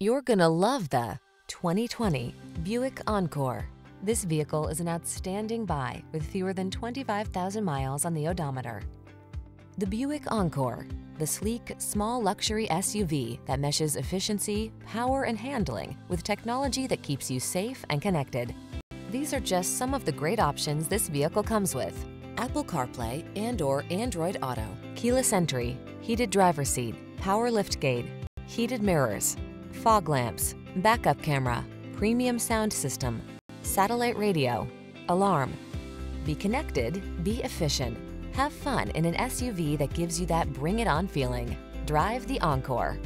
You're gonna love the 2020 Buick Encore. This vehicle is an outstanding buy with fewer than 25,000 miles on the odometer. The Buick Encore, the sleek, small luxury SUV that meshes efficiency, power, and handling with technology that keeps you safe and connected. These are just some of the great options this vehicle comes with. Apple CarPlay and or Android Auto, keyless entry, heated driver seat, power liftgate, heated mirrors, fog lamps, backup camera, premium sound system, satellite radio, alarm. Be connected, be efficient. Have fun in an SUV that gives you that bring it on feeling. Drive the Encore.